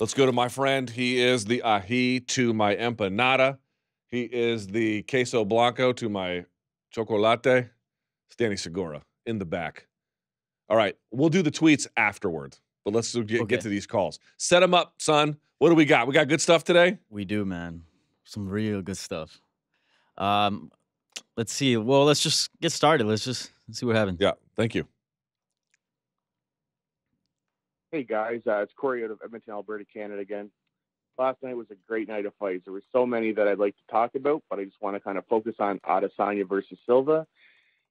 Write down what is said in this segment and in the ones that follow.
Let's go to my friend. He is the ají to my empanada. He is the queso blanco to my chocolate. It's Danny Segura in the back. All right, we'll do the tweets afterward, but let's get, Okay. get to these calls. Set them up, son. What do we got? We got good stuff today. We do, man. Some real good stuff. Um, let's see. Well, let's just get started. Let's just see what happens. Yeah, thank you. Hey guys, uh, it's Corey out of Edmonton, Alberta, Canada again. Last night was a great night of fights. There were so many that I'd like to talk about, but I just want to kind of focus on Adesanya versus Silva.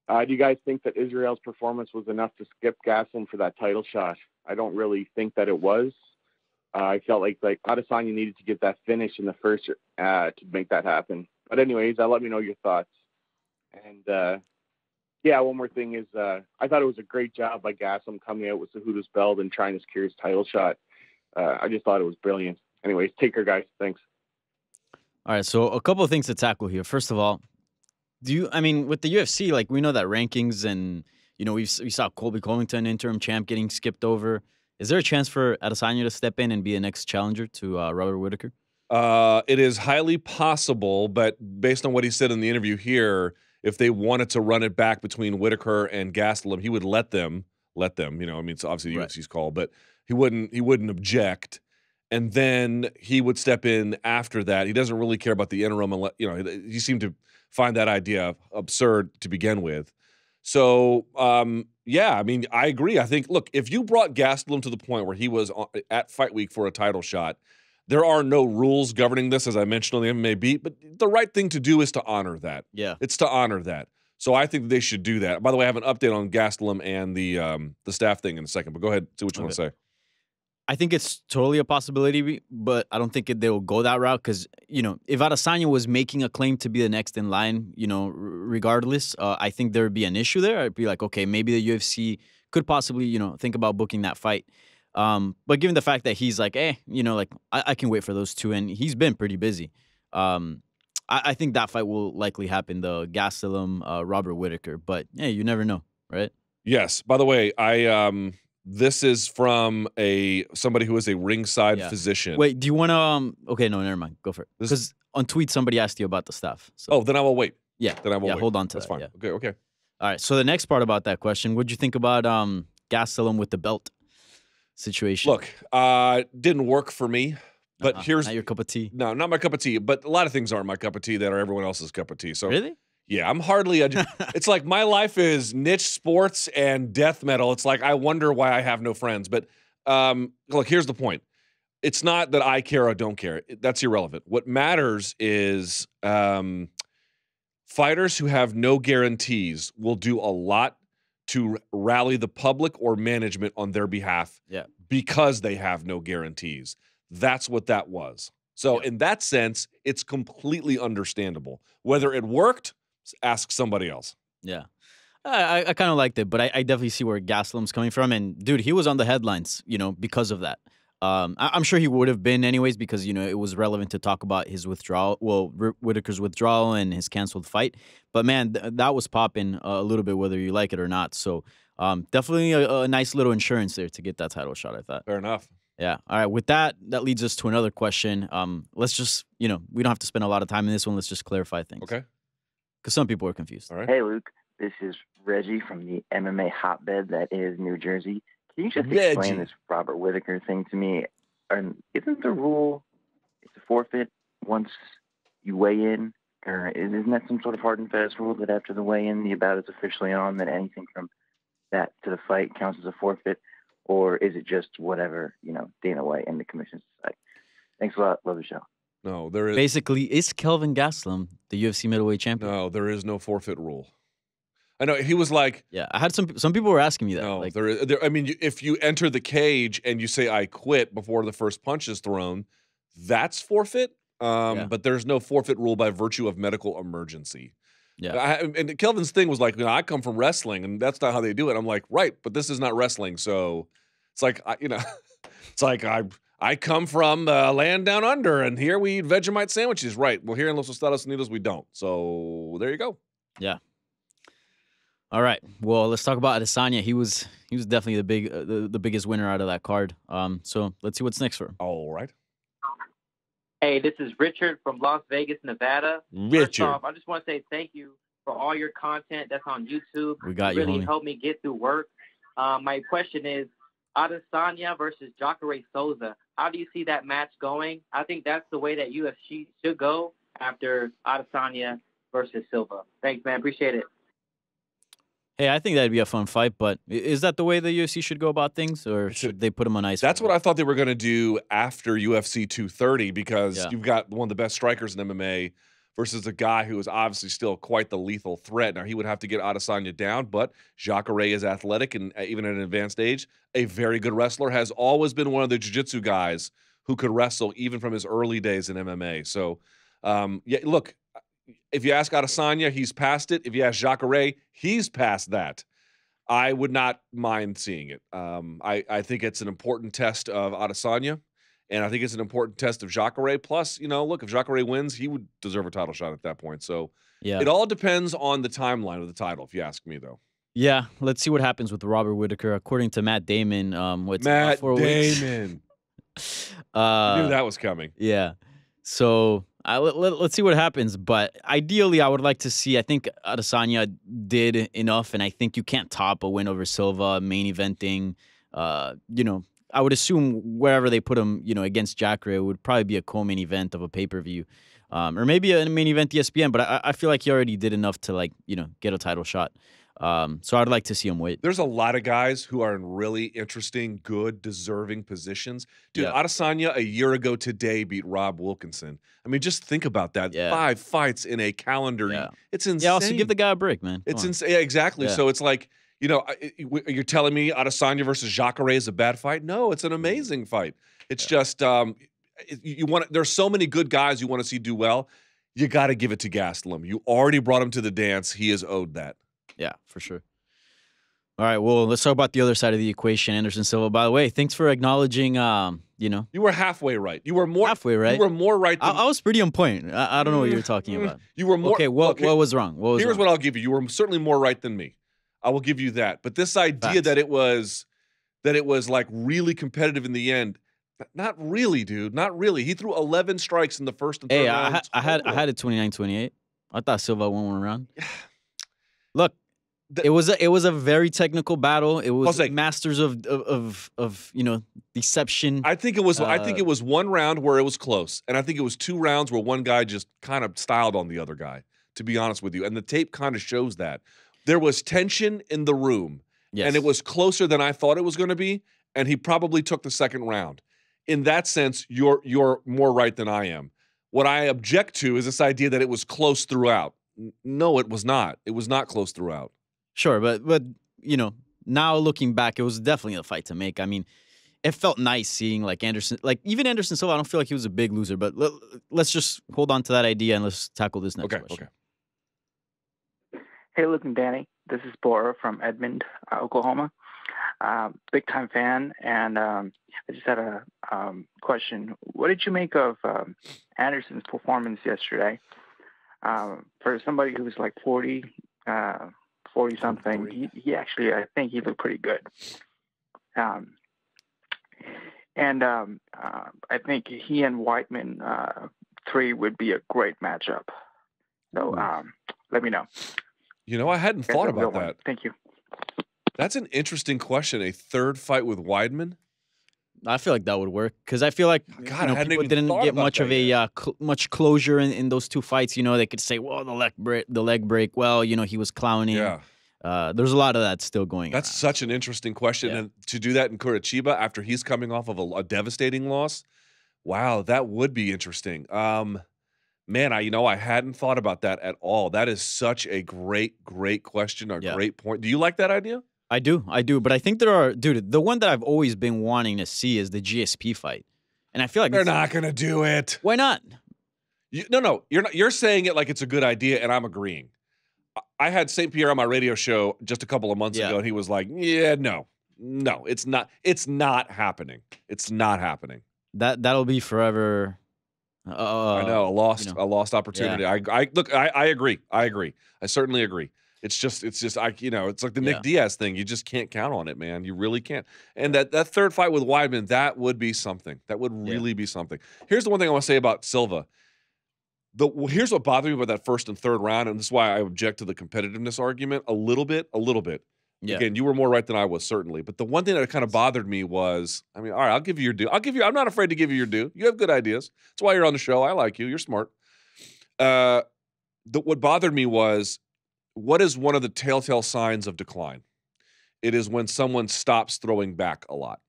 Uh, do you guys think that Israel's performance was enough to skip Gastelum for that title shot? I don't really think that it was. Uh, I felt like like Adesanya needed to get that finish in the first uh, to make that happen. But anyways, uh, let me know your thoughts. And uh, yeah, one more thing is uh, I thought it was a great job by Gastelum coming out with Cejudo's belt and trying to secure his title shot. Uh, I just thought it was brilliant. Anyways, take care, guys. Thanks. All right. So a couple of things to tackle here. First of all, do you? I mean, with the UFC, like we know that rankings and you know we we saw Colby Covington interim champ getting skipped over. Is there a chance for Adesanya to step in and be the next challenger to uh, Robert Whittaker? Uh, it is highly possible, but based on what he said in the interview here, if they wanted to run it back between Whittaker and Gastelum, he would let them let them. You know, I mean, it's obviously the Right. UFC's call, but he wouldn't he wouldn't object, and then he would step in after that. He doesn't really care about the interim, unless, you know. He seemed to find that idea absurd to begin with. So, um, yeah, I mean, I agree. I think, look, if you brought Gastelum to the point where he was at Fight Week for a title shot, there are no rules governing this, as I mentioned on the MMA beat, but the right thing to do is to honor that. Yeah. It's to honor that. So I think they should do that. By the way, I have an update on Gastelum and the um, the staff thing in a second, but go ahead, see what you want to say. I think it's totally a possibility, but I don't think it, they will go that route because you know if Adesanya was making a claim to be the next in line, you know, regardless, uh, I think there would be an issue there. I'd be like, okay, maybe the UFC could possibly, you know, think about booking that fight. Um, but given the fact that he's like, eh, you know, like I, I can wait for those two, and he's been pretty busy. Um, I, I think that fight will likely happen, the Gastelum, uh, Robert Whittaker. But yeah, you never know, right? Yes. By the way, I um, this is from a somebody who is a ringside Yeah. physician. Wait, do you want to? Um, okay, no, never mind. Go for it. Because on tweet somebody asked you about the stuff. So. Oh, then I will wait. Yeah. Then I will yeah, wait. hold on to That's that, fine. yeah. Okay. Okay. All right. So the next part about that question, what'd you think about um Gastelum with the belt situation? Look, uh, didn't work for me. But Uh-uh, here's not your cup of tea. no, not my cup of tea. But a lot of things aren't my cup of tea that are everyone else's cup of tea. So Really? yeah, I'm hardly. A, it's like my life is niche sports and death metal. It's like I wonder why I have no friends. But um, look, here's the point. It's not that I care or don't care. That's irrelevant. What matters is um, fighters who have no guarantees will do a lot to rally the public or management on their behalf Yeah. because they have no guarantees. That's what that was. So, Yeah. in that sense, it's completely understandable. Whether it worked, ask somebody else. Yeah. I, I, kind of liked it, but I, I definitely see where Gastelum's coming from. And dude, he was on the headlines, you know, because of that. Um, I, I'm sure he would have been anyways because you know it was relevant to talk about his withdrawal, well, R- Whittaker's withdrawal and his canceled fight. But man, th- that was popping a little bit, whether you like it or not. So um, definitely a, a nice little insurance there to get that title shot. I thought. Fair enough. Yeah. All right. With that, that leads us to another question. Um, let's just, you know, we don't have to spend a lot of time in this one. Let's just clarify things. Okay. Because some people are confused. All right. Hey, Luke. This is Reggie from the MMA hotbed that is New Jersey. Can you just Reggie. explain this Robert Whittaker thing to me? And isn't the rule it's a forfeit once you weigh in, or isn't that some sort of hard and fast rule that after the weigh-in, the bout is officially on, that anything from that to the fight counts as a forfeit, or is it just whatever you know Dana White and the commission decide? Thanks a lot. Love the show. No, there is Basically, is Kelvin Gastelum the UFC middleweight champion? no, there is no forfeit rule. I know he was like, Yeah, I had some. Some people were asking me that. no, like, there, there. I mean, if you enter the cage and you say I quit before the first punch is thrown, that's forfeit. Um, Yeah. But there's no forfeit rule by virtue of medical emergency. Yeah. I, and Kelvin's thing was like, you know, I come from wrestling, and that's not how they do it. I'm like, right, but this is not wrestling, so it's like, I, you know, it's like I I come from uh, land down under, and here we eat Vegemite sandwiches. Right. Well, here in Los Estados Unidos, we don't. So there you go. All right. Well, let's talk about Adesanya. He was he was definitely the big uh, the, the biggest winner out of that card. Um, so let's see what's next for him. All right. Hey, this is Richard from Las Vegas, Nevada. First Richard. off, I just want to say thank you for all your content that's on YouTube. We got it you, really homie. helped me get through work. Um, my question is Adesanya versus Jacare Souza. How do you see that match going? I think that's the way that UFC should go after Adesanya versus Silva. Thanks, man. Appreciate it. Hey, I think that'd be a fun fight, but is that the way the UFC should go about things, or a- should they put him on ice? That's what I thought they were going to do after UFC 230 because Yeah. you've got one of the best strikers in MMA versus a guy who is obviously still quite the lethal threat. Now he would have to get Adesanya down, but Jacare is athletic and uh, even at an advanced age, a very good wrestler. Has always been one of the jiu-jitsu guys who could wrestle even from his early days in MMA. So, um, yeah, look, if you ask Adesanya, he's past it. If you ask Jacare, he's past that. I would not mind seeing it. Um, I, I think it's an important test of Adesanya, and I think it's an important test of Jacare. Plus, you know, look, if Jacare wins, he would deserve a title shot at that point. So Yeah. it all depends on the timeline of the title, if you ask me, though. Yeah, let's see what happens with Robert Whittaker. According to Matt Damon, um, what's Matt four weeks? Damon. Uh, knew that was coming. Yeah. So Let, let, us see what happens. But ideally, I would like to see. I think Adesanya did enough, and I think you can't top a win over Silva, main eventing. Uh, you know, I would assume wherever they put him, you know, against Jacare, it would probably be a co-main event of a pay-per-view, um, or maybe a main event ESPN. But I, I feel like he already did enough to like, you know, get a title shot. Um, so I'd like to see him wait. There's a lot of guys who are in really interesting, good, deserving positions. Dude, Yeah. Adesanya a year ago today beat Rob Wilkinson. I mean, just think about that. Yeah. Five fights in a calendar. Yeah. It's insane. Yeah, also give the guy a break, man. Come It's insane. Yeah, exactly. Yeah. So it's like, you know, I- I- w- you're telling me Adesanya versus Jacare is a bad fight? No, it's an amazing fight. It's just um, you want. There's so many good guys you want to see do well. You got to give it to Gastelum. You already brought him to the dance. He is owed that. Yeah, for sure. All right, well, let's talk about the other side of the equation, Anderson Silva. By the way, thanks for acknowledging, um, you know, You were halfway right. You were more halfway right. You were more right I, than I was pretty on point. I, I don't know what you're talking about. you were more. okay, what okay, what was wrong? What was Here's wrong? what I'll give you. You were certainly more right than me. I will give you that. But this idea Facts. that it was that it was like really competitive in the end, not really, dude. Not really. He threw 11 strikes in the first and third hey, I, rounds. I had I had it 29-28. I thought Silva won one round. Look, The- it was a, it was a very technical battle. It was like- masters of, of of of you know deception. I think it was. I think Uh, it was one round where it was close, and I think it was two rounds where one guy just kind of styled on the other guy. To be honest with you, and the tape kind of shows that there was tension in the room, yes. and it was closer than I thought it was going to be. And he probably took the second round. In that sense, you're you're more right than I am. What I object to is this idea that it was close throughout. N- No, it was not. It was not close throughout. Sure, but but you know, now looking back, it was definitely a fight to make. I mean, it felt nice seeing like Anderson, like even Anderson Silva. I don't feel like he was a big loser, but let, us just hold on to that idea and let's tackle this next Okay, question. okay. Hey, Luke and Danny. This is Bora from Edmond, uh, Oklahoma. Um, big time fan, and um, I just had a um, question. What did you make of um, Anderson's performance yesterday? Um, for somebody who's like 40, uh, 40 something, he, he actually, I think he looked pretty good. Um, and um, uh, I think he and Weidman uh, three would be a great matchup. So um, let me know. You know, I hadn't Guys thought have a good about one. that. Thank you. That's an interesting question. A third fight with Weidman. I feel like that would work because I feel like God, you know, people didn't get much of a uh, cl- much closure in, in those two fights. You know, they could say, "Well, the leg break, the leg break." Well, you know, he was clowning. Yeah, Uh, there's a lot of that still going. that's around. such an interesting question. Yeah. And to do that in Curitiba after he's coming off of a, a devastating loss, wow, that would be interesting. Um, man, I you know I hadn't thought about that at all. That is such a great, great question, a Yeah. great point. Do you like that idea? I do, I do, but I think there are, dude. The one that I've always been wanting to see is the GSP fight, and I feel like They're not gonna do it. Why not? You, no, no, you're not. You're saying it like it's a good idea, and I'm agreeing. I- had St. Pierre on my radio show just a couple of months Yeah. ago, and he was like, "Yeah, no, no, it's not. It's not happening. It's not happening." That that'll be forever. Uh, I know a lost, know. a lost opportunity. I, I look. I, I agree. I agree. I certainly agree. It's just it's just I you know it's like the Yeah. Nick Diaz thing. You just can't count on it, man. You really can't. And that that third fight with Weidman, that would be something. That would Yeah. really be something. Here's the one thing I want to say about Silva. The well, here's what bothered me about that first and third round, and this is why I object to the competitiveness argument a little bit, a little bit. Yeah. Again, you were more right than I was, certainly. But the one thing that kind of bothered me was, I mean, all right, I'll give you your due. I'll give you. I'm not afraid to give you your due. You have good ideas. That's why you're on the show. I like you. You're smart. Uh, the, what bothered me was, what is one of the telltale signs of decline? It is when someone stops throwing back a lot.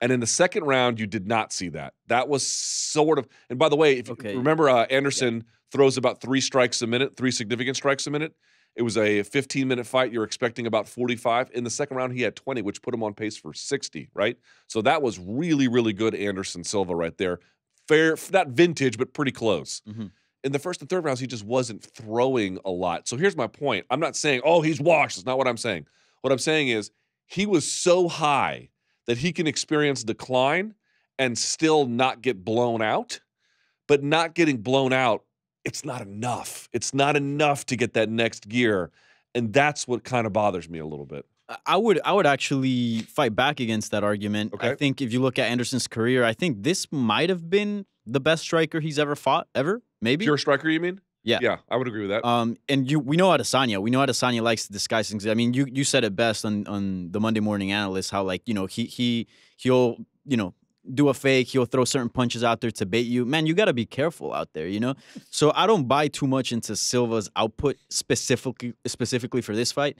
And in the second round, you did not see that. That was sort of. And by the way, if Okay. you remember, uh, Anderson throws about three strikes a minute, three significant strikes a minute. It was a 15 minute fight. You're expecting about 45. In the second round, he had 20, which put him on pace for 60, right? So that was really, really good Anderson Silva right there. Fair, not vintage, but pretty close. Mhm. In the first and third rounds, he just wasn't throwing a lot. So here's my point. I'm not saying, oh, he's washed. That's not what I'm saying. What I'm saying is he was so high that he can experience decline and still not get blown out. But not getting blown out, it's not enough. It's not enough to get that next gear. And that's what kind of bothers me a little bit. I- would I would actually fight back against that argument. I think if you look at Anderson's career, I think this might have been the best striker he's ever fought ever. Maybe. Pure striker, you mean? Yeah. Yeah, I would agree with that. Um, and you we know Adesanya. We know Adesanya likes to disguise things. I mean, you you said it best on on the Monday Morning Analyst how like you know he he he'll you know do a fake. He'll throw certain punches out there to bait you. Man, you got to be careful out there. You know. So I don't buy too much into Silva's output specifically specifically for this fight.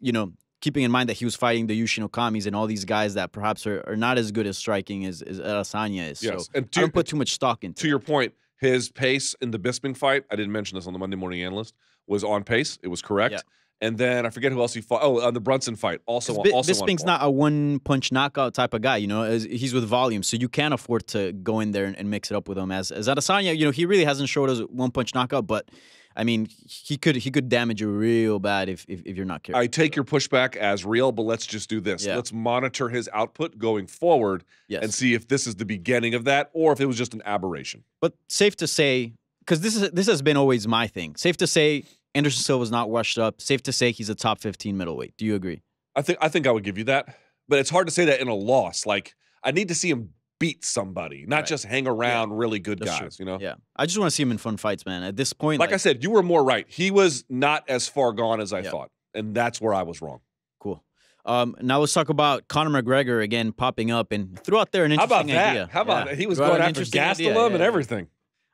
You know. Keeping in mind that he was fighting the Yushin Okamis and all these guys that perhaps are, are not as good as striking as, as Adesanya is. yes. So and I to, don't put too much stock into to your point, his pace in the Bisping fight, I didn't mention this on the Monday Morning Analyst, was on pace. It was correct. Yeah. And then I forget who else he fought. Oh, on the Brunson fight, also, Bi- also Bisping's not a one punch knockout type of guy, you know. He's with volume, so you can't afford to go in there and, and mix it up with him. As as Adesanya, you know, he really hasn't showed us one punch knockout, but I mean, he could he could damage you real bad if if, if you're not careful. I take your pushback as real, but let's just do this. Yeah. Let's monitor his output going forward yes, and see if this is the beginning of that or if it was just an aberration. but safe to say, because this is this has been always my thing. Safe to say, Anderson Silva's not washed up. Safe to say, he's a top fifteen middleweight. Do you agree? I think I think I would give you that, but it's hard to say that in a loss. Like I need to see him beat somebody, not Right. just hang around really good That's guys. true. You know, Yeah, I just want to see him in fun fights, man. At this point, like, I said, you were more right. He was not as far gone as I Yeah. thought, and that's where I was wrong. cool. Um, now let's talk about Conor McGregor again popping up and threw out there an How interesting about that? idea. How about Yeah. that? He was Threw going an after interesting Gastelum idea. and Yeah, yeah. everything.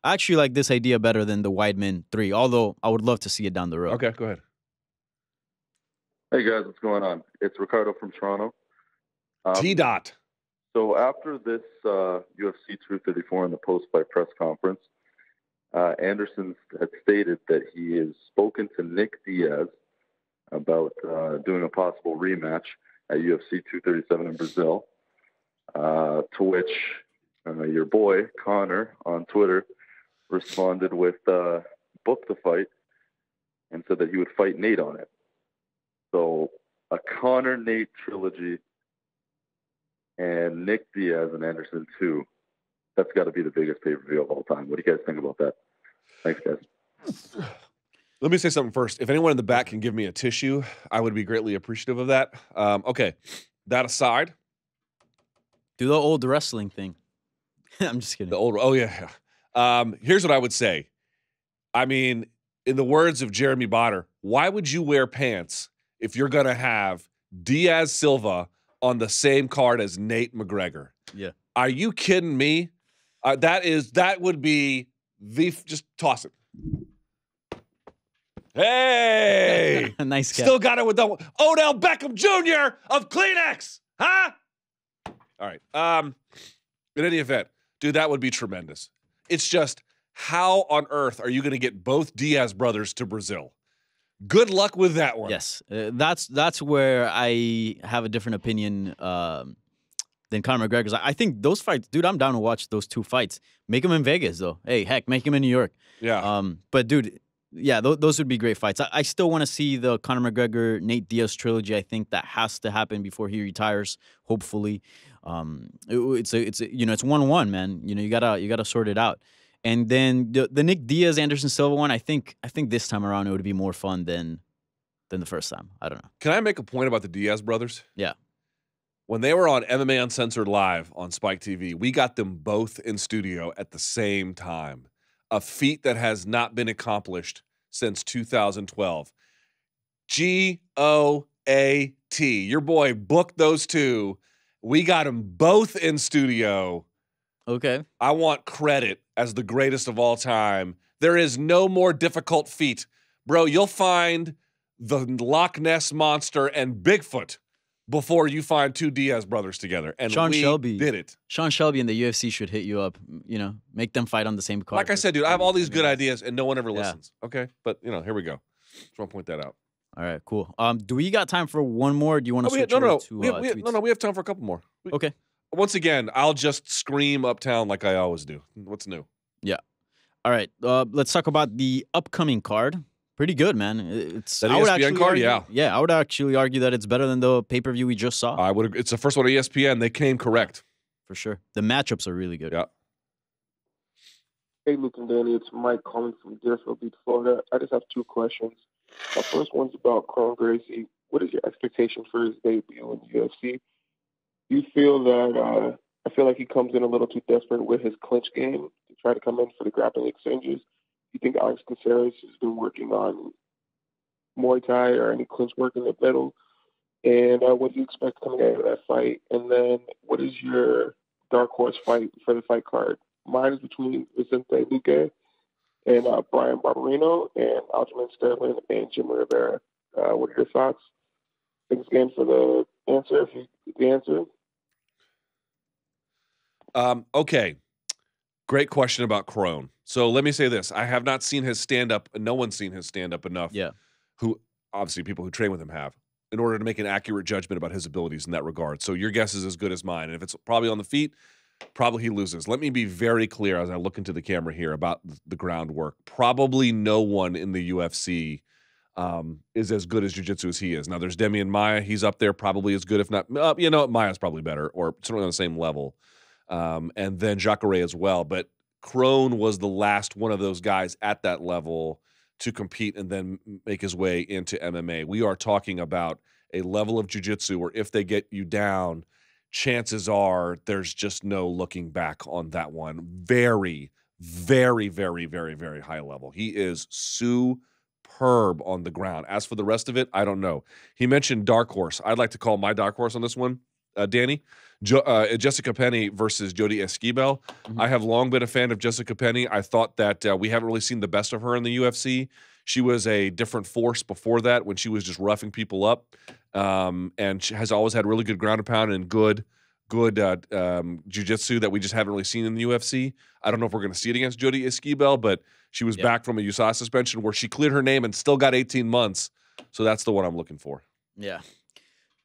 I actually like this idea better than the Weidman three, although I would love to see it down the road. Okay, go ahead. Hey guys, what's going on? It's Ricardo from Toronto. Um, T dot. So after this uh, UFC 234 in the post-fight press conference, uh, Anderson had stated that he has spoken to Nick Diaz about uh, doing a possible rematch at UFC 237 in Brazil. Uh, to which uh, your boy Conor on Twitter responded with uh, "book the fight" and said that he would fight Nate on it. So a Conor Nate trilogy and Nick Diaz and Anderson too. That's got to be the biggest pay per view of all time. What do you guys think about that? Thanks, guys. Let me say something first. If anyone in the back can give me a tissue, I would be greatly appreciative of that. Um, okay, that aside, Do the old wrestling thing. I'm just kidding. the old oh yeah. Um, here's what I would say. I mean, in the words of Jeremy Botter, why would you wear pants if you're gonna have Diaz Silva on the same card as Nate McGregor? Yeah. Are you kidding me? Uh, that is that would be the just toss it. Hey. nice catch. Still got it with the Odell Beckham Jr. of Kleenex, huh? All right. Um, in any event, dude, that would be tremendous. It's just how on earth are you going to get both Diaz brothers to Brazil? Good luck with that one. Yes, uh, that's that's where I have a different opinion um, than Conor McGregor's. I I think those fights, dude. I'm down to watch those two fights. Make them in Vegas, though. Hey, heck, make them in New York. Yeah. Um, but dude, yeah, th- those would be great fights. I, I still want to see the Conor McGregor Nate Diaz trilogy. I think that has to happen before he retires. Hopefully, um, it- it's a it's a, you know it's one one man. You know you gotta you gotta sort it out. And then the, the Nick Diaz Anderson Silva one, I think I think this time around it would be more fun than than the first time. I don't know. Can I make a point about the Diaz brothers? Yeah. When they were on MMA Uncensored Live on Spike TV, we got them both in studio at the same time. A feat that has not been accomplished since 2012. G O A T. Your boy booked those two. We got them both in studio. Okay. I want credit as the greatest of all time. There is no more difficult feat. Bro, you'll find the Loch Ness monster and Bigfoot before you find two Diaz brothers together. And Sean we Shelby. did it. Sean Shelby and the UFC should hit you up. You know, make them fight on the same card. Like I said, dude, I have all these good ideas. and no one ever Yeah. listens. Okay. But you know, here we go. Just want to point that out. All right, cool. Um, do we got time for one more? Do you want to we, switch no, no, no. to we have, uh, we have- no, no, we have time for a couple more. We- Okay. Once again, I'll just scream uptown like I always do. What's new? Yeah. All right. Uh, let's talk about the upcoming card. Pretty good, man. It's That I would ESPN actually card? argue- Yeah. Yeah, I would actually argue that it's better than the pay per view we just saw I would. It's the first one on E ESPN. They came correct. for sure. The matchups are really good. Yeah. Hey, Luke and Danny, it's Mike calling from Deerfield Beach, Florida. I just have two questions. My first one's about Kron Gracie. What is your expectation for his debut in the UFC? You feel that uh, I feel like he comes in a little too desperate with his clinch game to try to come in for the grappling exchanges? You think Alex Caceres has been working on Muay Thai or any clinch work in the middle? And uh, what do you expect coming out of that fight? And then what is your dark horse fight for the fight card? Mine is between Vicente Luque and uh, Bryan Barberena and Aljamain Sterling and Jim Rivera. Uh, what are your thoughts? Thanks again for the answer. If you the answer. Um, okay. Great question about Kron. So let me say this. I have not seen his stand up, no one's seen his stand up enough. Yeah. Who obviously people who train with him have in order to make an accurate judgment about his abilities in that regard. So your guess is as good as mine. And if it's probably on the feet, probably he loses. Let me be very clear as I look into the camera here about the groundwork. Probably no one in the UFC um, is as good as jiu-jitsu as he is. Now there's Demian Maya. He's up there, probably as good, if not, uh, you know, Maya's probably better or certainly on the same level. Um, and then Jacare as well. But Kron was the last one of those guys at that level to compete and then make his way into MMA. We are talking about a level of jiu-jitsu where if they get you down, chances are there's just no looking back on that one. Very, very, very, very, very high level. He is superb on the ground. As for the rest of it, I don't know. He mentioned dark horse. I'd like to call my dark horse on this one, uh, Danny. Jo- uh, Jessica Penne versus Jodie Esquibel. Mhm. I have long been a fan of Jessica Penne. I thought that uh, we haven't really seen the best of her in the UFC. She was a different force before that when she was just roughing people up, um, and she has always had really good ground and pound and good, good uh, um, jujitsu that we just haven't really seen in the UFC. I don't know if we're going to see it against Jodie Esquibel, but she was Yeah. back from a USADA suspension where she cleared her name and still got 18 months. So that's the one I'm looking for. Yeah.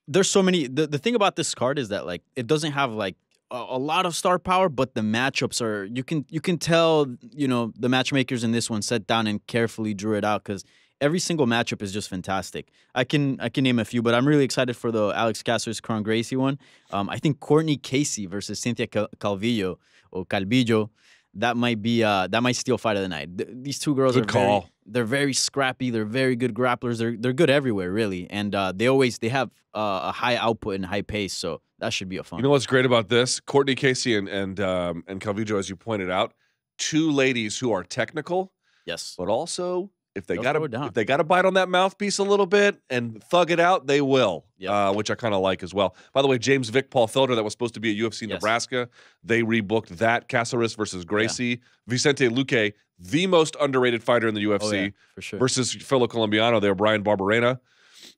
There's so many. The, the thing about this card is that like it doesn't have like a, a lot of star power, but the matchups are you can you can tell you know the matchmakers in this one sat down and carefully drew it out because every single matchup is just fantastic. I can I can name a few, but I'm really excited for the Alex Caceres Kron Gracie one. Um, I think Courtney Casey versus Cynthia Cal- Calvillo or Calvillo. That might be uh that might steal fight of the night. Th- these two girls Good are very- call. they're very scrappy. They're very good grapplers. They're they're good everywhere, really, and uh, they always they have uh, a high output and high pace. So that should be a fun. You know what's great about this? Courtney Casey and and um, and Calvillo, as you pointed out, two ladies who are technical, yes, but also if they got to if they got to bite on that mouthpiece a little bit and thug it out, they will. Yep. Uh, which I kind of like as well. By the way, James Vick Paul Felder, that was supposed to be a UFC Yes. Nebraska, they rebooked that. Caceres versus Gracie, Vicente Luque, the most underrated fighter in the UFC, oh, yeah, for sure. versus fellow Colombiano there, Bryan Barberena.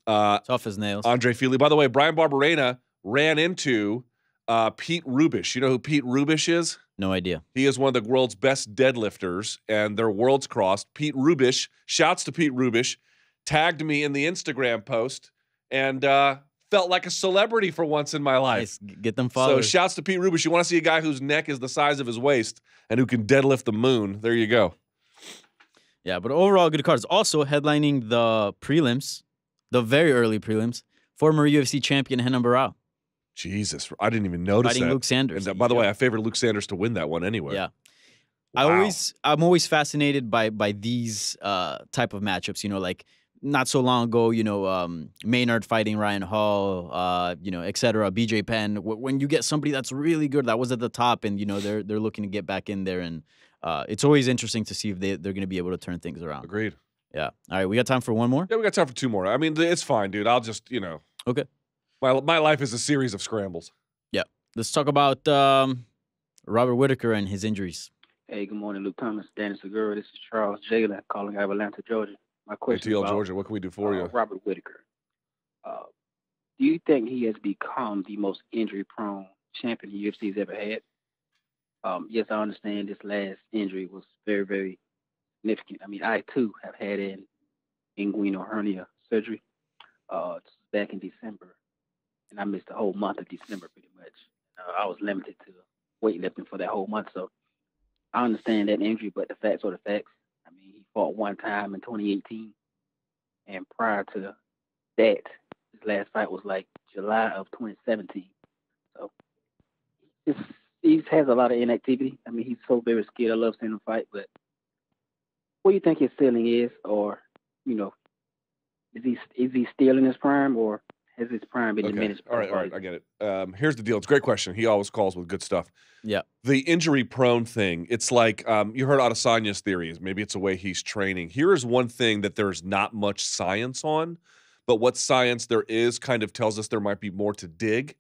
Uh, Tough as nails. Andre Fili. By the way, Bryan Barberena ran into uh, Pete Rubish. You know who Pete Rubish is? No idea. He is one of the world's best deadlifters, and their worlds crossed. Pete Rubish, shouts to Pete Rubish, tagged me in the Instagram post and uh, felt like a celebrity for once in my life. Nice. Get them followed. So shouts to Pete Rubish. You want to see a guy whose neck is the size of his waist and who can deadlift the moon? There you go. yeah, but overall good cards. Also headlining the prelims, the very early prelims. Former UFC champion Renan Barao Jesus, I didn't even notice fighting that. Luke Sanders. And uh, by the way, I favored Luke Sanders to win that one anyway. Yeah. I always I'm always fascinated by by these uh type of matchups, you know, like not so long ago, you know, um, Maynard fighting Ryan Hall, uh, you know, et cetera, BJ Penn. wh- When you get somebody that's really good, that was at the top, and you know they're they're looking to get back in there, and uh, it's always interesting to see if they they're going to be able to turn things around. Agreed. Yeah. All right, we got time for one more. Yeah, we got time for two more. I mean, it's fine, dude. I'll just, you know. Okay. My my life is a series of scrambles. Yeah. Let's talk about um, Robert Whittaker and his injuries. Hey, good morning, Luke Thomas, Danny Segura. This is Charles Jalen calling out of Atlanta, Georgia. My question ATL about Georgia, what can we do for uh, you? Robert Whittaker. Uh, do you think he has become the most injury-prone champion the UFC's ever had? Um, yes, I understand this last injury was very, very significant. I mean, I too have had an inguinal hernia surgery uh, back in December, and I missed the whole month of December pretty much. Uh, I was limited to weightlifting for that whole month, so I understand that injury, but the facts are the facts. I mean, he fought one time in 2018, and prior to that, his last fight was like July of 2017. So he has a lot of inactivity. I mean, he's so very skilled. I love seeing him fight, but what do you think his ceiling is, or you know, is he is he still in his prime, or has his prime been Okay. diminished? All right, all right, I get it. Um, here's the deal. It's a great question. He always calls with good stuff. Yeah. The injury prone thing, it's like um, you heard Adesanya's theories. Maybe it's a way he's training. Here is one thing that there's not much science on, but what science there is kind of tells us there might be more to dig.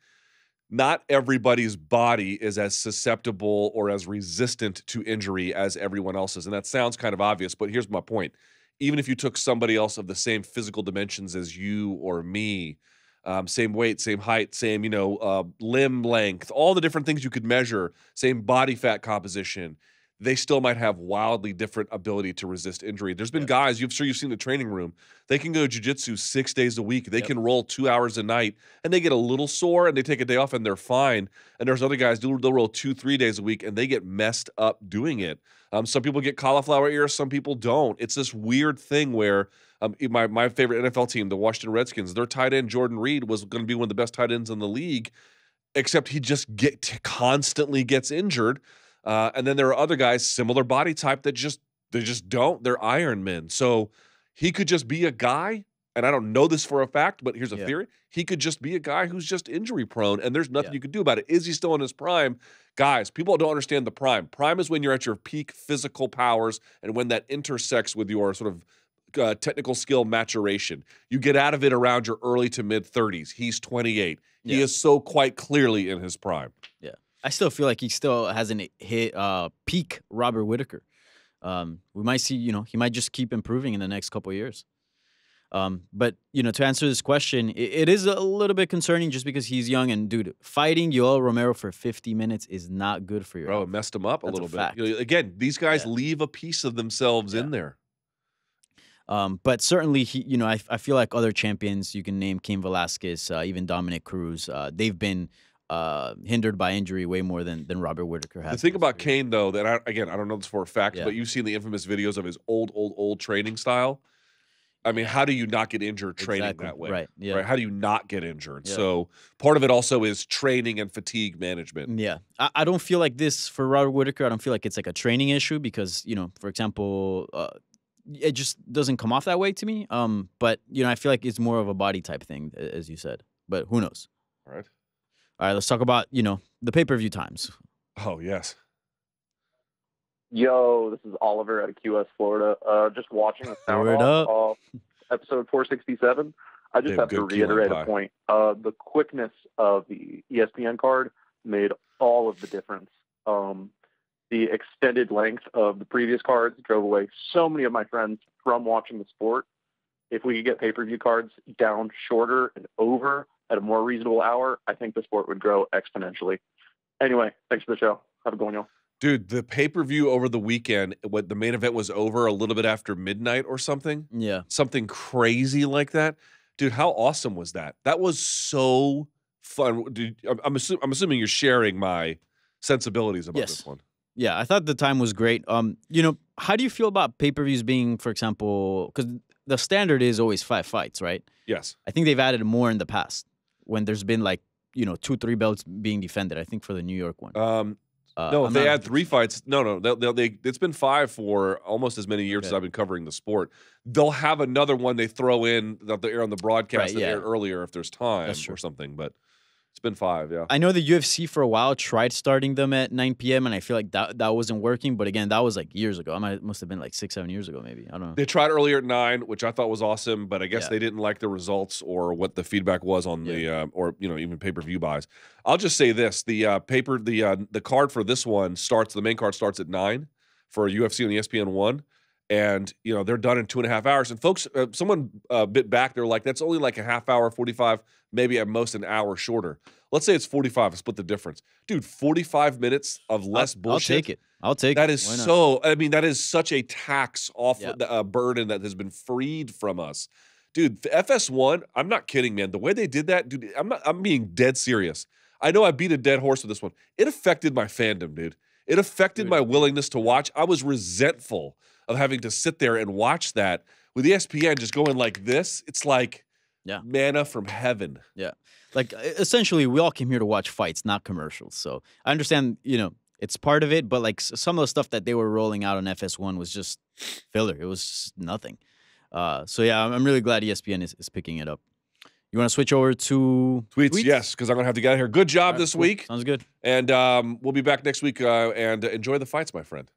Not everybody's body is as susceptible or as resistant to injury as everyone else's. And that sounds kind of obvious, but here's my point. Even if you took somebody else of the same physical dimensions as you or me, um, same weight, same height, same you know uh, limb length, all the different things you could measure, same body fat composition, they still might have wildly different ability to resist injury. There's been guys you've sure you've seen the training room. They can go jujitsu six days a week. They Yep. can roll two hours a night, and they get a little sore, and they take a day off, and they're fine. And there's other guys they'll, they'll roll two, three days a week, and they get messed up doing it. Um, some people get cauliflower ears, some people don't. It's this weird thing where um, my my favorite NFL team, the Washington Redskins, their tight end Jordan Reed was going to be one of the best tight ends in the league, except he just get constantly gets injured. Uh, and then there are other guys similar body type that just they just don't. They're Iron Men. So he could just be a guy, and I don't know this for a fact, but here's a Yeah. theory: he could just be a guy who's just injury prone, and there's nothing Yeah. you could do about it. Is he still in his prime? Guys, people don't understand the prime. Prime is when you're at your peak physical powers, and when that intersects with your sort of uh, technical skill maturation. You get out of it around your early to mid 30s. He's 28. He is so quite clearly in his prime. Yeah. I still feel like he still hasn't hit uh, peak Robert Whittaker. Um, we might see, you know, he might just keep improving in the next couple of years. Um, but you know, to answer this question, it, it is a little bit concerning just because he's young and dude, fighting Yoel Romero for 50 minutes is not good for your Bro, it messed him up a That's a little bit. You know, again, these guys Yeah. leave a piece of themselves in there. Um, but certainly, he, you know, I, I feel like other champions, you can name Cain Velasquez, uh, even Dominick Cruz, uh, they've been uh, hindered by injury way more than than Robert Whittaker has. The thing about career. Cain, though, that I, again, I don't know this for a fact, Yeah. but you've seen the infamous videos of his old, old, old training style. I mean, how do you not get injured training Exactly, that way? right? Yeah. Right? How do you not get injured? Yeah. So part of it also is training and fatigue management. Yeah, I, I don't feel like this for Robert Whittaker. I don't feel like it's like a training issue because you know, for example, uh, it just doesn't come off that way to me. Um, but you know, I feel like it's more of a body type thing, as you said. But who knows? All right. All right, let's talk about you know the pay per view times. Oh yes. Yo, this is Oliver out of QS, Florida. Uh, just watching the sound Florida. off of episode 467. I just have have to good key lime reiterate a point. Uh, the quickness of the ESPN card made all of the difference. Um, the extended length of the previous cards drove away so many of my friends from watching the sport. If we could get pay per view cards down shorter and over at a more reasonable hour, I think the sport would grow exponentially. Anyway, thanks for the show. Have a good one, y'all. Dude, the pay per view over the weekend, what the main event was over a little bit after midnight or something. Yeah, something crazy like that. Dude, how awesome was that? That was so fun. Dude, I'm, I'm, I'm assuming you're sharing my sensibilities about Yes. this one. Yeah, I thought the time was great. Um, you know, how do you feel about pay per views being, for example, because the standard is always five fights, right? Yes. I think they've added more in the past when there's been like you know two, three belts being defended. I think for the New York one. Um, Uh, no, if they add three fights, no, no, they'll, they'll, they it's been five for almost as many years as I've been covering the sport. They'll have another one they throw in that they air on the broadcast Right, that yeah. aired earlier if there's time or something. But it's been five, yeah. I know the UFC for a while tried starting them at 9 p.m. and I feel like that that wasn't working. But again, that was like years ago. I might must have been like six, seven years ago, maybe. I don't know. They tried earlier at nine, which I thought was awesome, but I guess Yeah. they didn't like the results or what the feedback was on the uh, or you know even pay per view buys. I'll just say this: the uh, paper, the uh, the card for this one starts. The main card starts at nine for UFC on ESPN one, and you know they're done in two and a half hours. And folks, uh, someone uh, bit back, they're like, that's only like a half hour, forty five, maybe at most an hour shorter. Let's say it's forty five. Split the difference, dude. Forty five minutes of less I'll, bullshit. I'll take it. I'll take That it. is so. I mean, that is such a tax off Yeah. the uh, burden that has been freed from us, dude. The FS1. I'm not kidding, man. The way they did that, dude. I'm not. I'm being dead serious. I know I beat a dead horse with this one. It affected my fandom, dude. It affected Dude, my willingness to watch. I was resentful of having to sit there and watch that with ESPN just going like this. It's like Yeah. manna from heaven. Yeah. Like essentially we all came here to watch fights not commercials so i understand you know it's part of it but like some of the stuff that they were rolling out on fs1 was just filler it was just nothing uh, so yeah I'm, really glad espn is, is picking it up you want to switch over to Tweets, yes, because I'm gonna have to get out of here. Good job right, this cool. week, sounds good and um, we'll be back next week. Uh, and enjoy the fights, my friend.